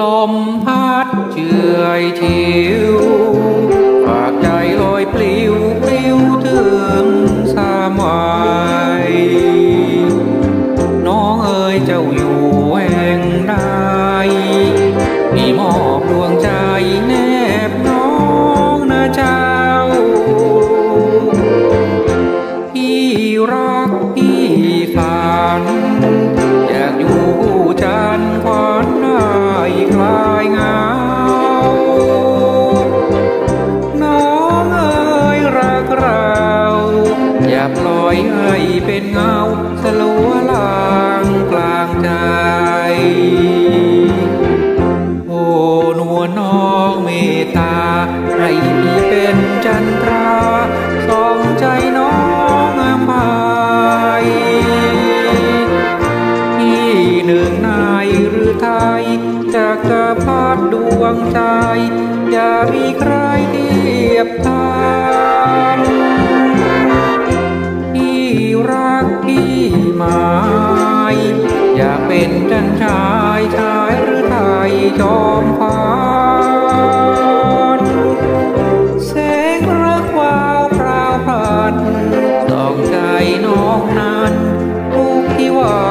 ลมพัดเฉยทิวฝากใจลอยปลิวปลิวถึงสามวัยน้องเอ๋ยเจ้าอยู่แห่งใดมีมอบดวงใจแนบน้องนะเจ้าพี่รักพี่ฝันอยากอยู่คู่จัน ทร์ควันได้คลายเงาน้องเอ๋ยรักเรา อย่าปล่อยให้เป็นเงาสลัวลางกลางใจ โอ้นวลน้องเมตตา ให้พี่เป็นจันทราสองใจน้องอามายที่หนึ่งนายหรือไทย จากรพรดดวงใจ อย่ามีใครเทียบทานที่รักที่หมายอยากเป็นจันชายชายหรือไทยจอมพานแสงรักวาวพราวพรานต้องใจน้องนั้นลูกที่ว่า